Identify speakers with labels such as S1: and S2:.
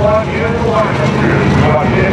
S1: one, unit one. You are